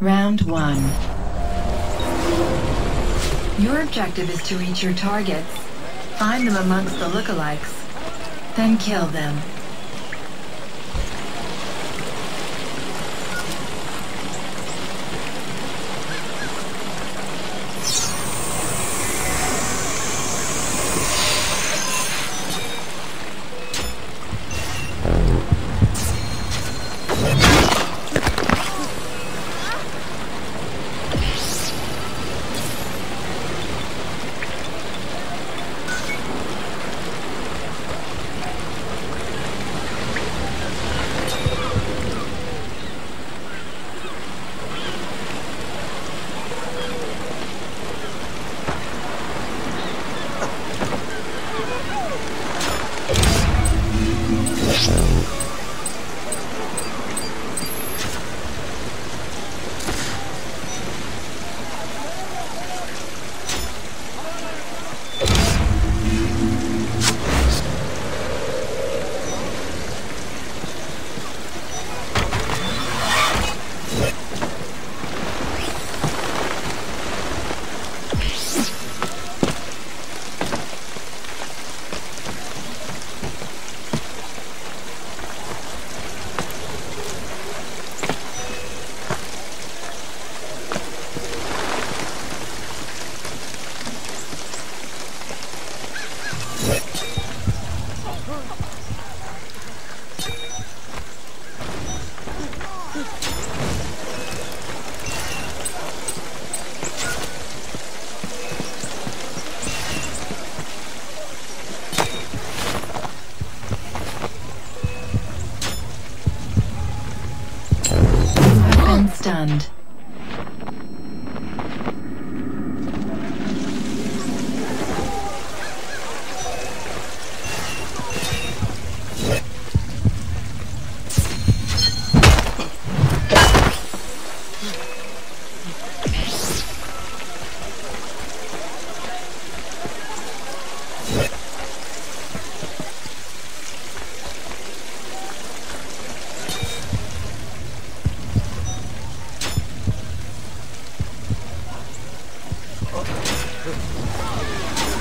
Round 1. Your objective is to reach your targets. Find them amongst the lookalikes. Then kill them. Been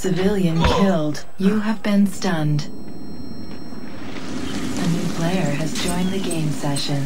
Civilian killed. You have been stunned. A new player has joined the game session.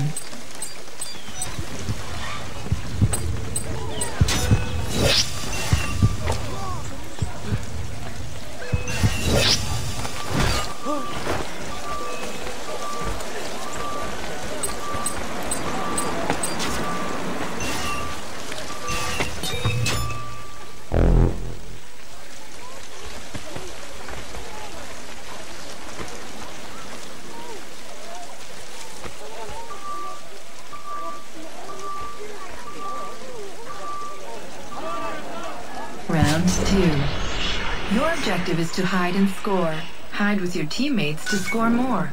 Round two. Your objective is to hide and score. Hide with your teammates to score more.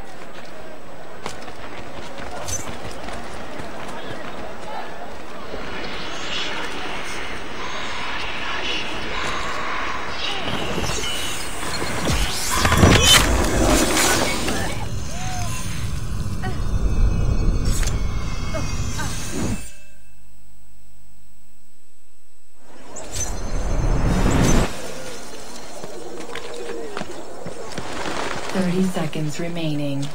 Remaining.